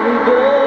viver.